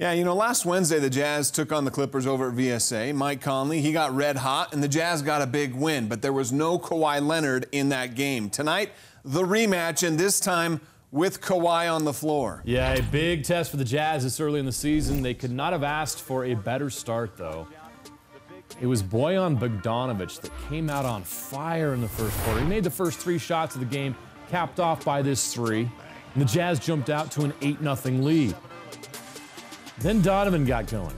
Yeah, you know, last Wednesday the Jazz took on the Clippers over at VSA. Mike Conley, he got red hot, and the Jazz got a big win, but there was no Kawhi Leonard in that game. Tonight, the rematch, and this time with Kawhi on the floor. Yeah, a big test for the Jazz this early in the season. They could not have asked for a better start, though. It was Bojan Bogdanovic that came out on fire in the first quarter. He made the first three shots of the game, capped off by this three, and the Jazz jumped out to an 8 0 lead. Then Donovan got going.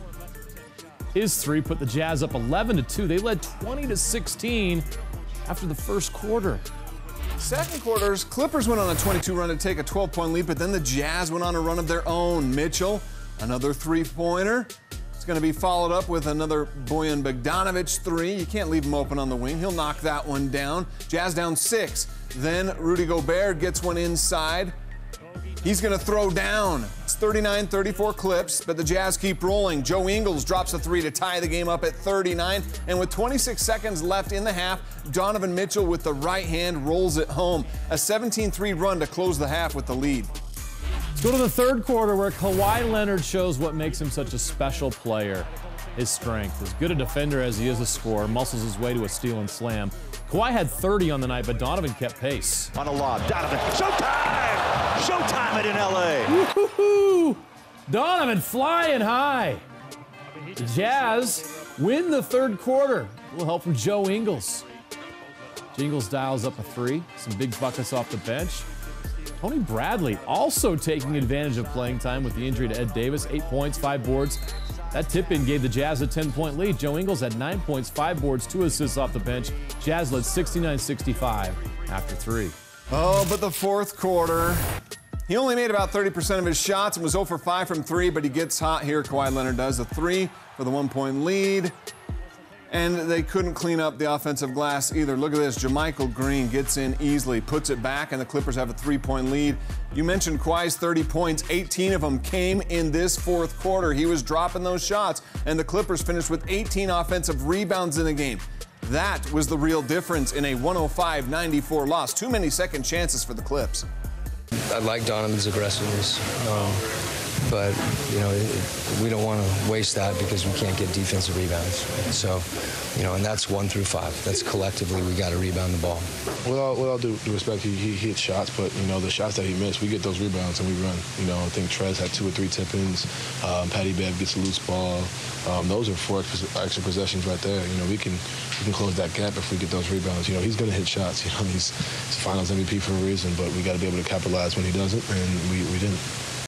His three put the Jazz up 11 to 2. They led 20 to 16 after the first quarter. Second quarters, Clippers went on a 22 run to take a 12 point lead, but then the Jazz went on a run of their own. Mitchell, another three pointer. It's going to be followed up with another Bojan Bogdanovic three. You can't leave him open on the wing. He'll knock that one down. Jazz down six. Then Rudy Gobert gets one inside. He's going to throw down. It's 39 34 clips, but the Jazz keep rolling. Joe Ingles drops a three to tie the game up at 39. And with 26 seconds left in the half, Donovan Mitchell with the right hand rolls it home. A 17 3 run to close the half with the lead. Let's go to the third quarter where Kawhi Leonard shows what makes him such a special player. His strength. As good a defender as he is a scorer, muscles his way to a steal and slam. Kawhi had 30 on the night, but Donovan kept pace. On a lob, Donovan, showtime! Showtime it in LA. Donovan flying high. The Jazz win the third quarter. A little help from Joe Ingles. Jingles dials up a three, some big buckets off the bench. Tony Bradley also taking advantage of playing time with the injury to Ed Davis. Eight points, five boards. That tip in gave the Jazz a 10 point lead. Joe Ingles had nine points, five boards, two assists off the bench. Jazz led 69 65 after three. Oh, but the fourth quarter, he only made about 30% of his shots and was 0 for 5 from 3, but he gets hot here. Kawhi Leonard does a 3 for the one point lead. And they couldn't clean up the offensive glass either. Look at this. JaMychal Green gets in easily, puts it back, and the Clippers have a three point lead. You mentioned Kawhi's 30 points. 18 of them came in this fourth quarter. He was dropping those shots, and the Clippers finished with 18 offensive rebounds in the game. That was the real difference in a 105 94 loss. Too many second chances for the Clips. I like Donovan's aggressiveness. Um, but you know we don't want to waste that because we can't get defensive rebounds. So, you know, and that's one through five. That's collectively we got to rebound the ball. With all, with all due, respect, he, he hit shots, but you know the shots that he missed, we get those rebounds and we run. You know, I think Trez had two or three tip-ins. Um, Patty Bev gets a loose ball. Um, those are four extra possessions right there. You know, we can we can close that gap if we get those rebounds. You know, he's going to hit shots. You know, he's, he's Finals MVP for a reason, but we got to be able to capitalize when he doesn't, and we, we didn't.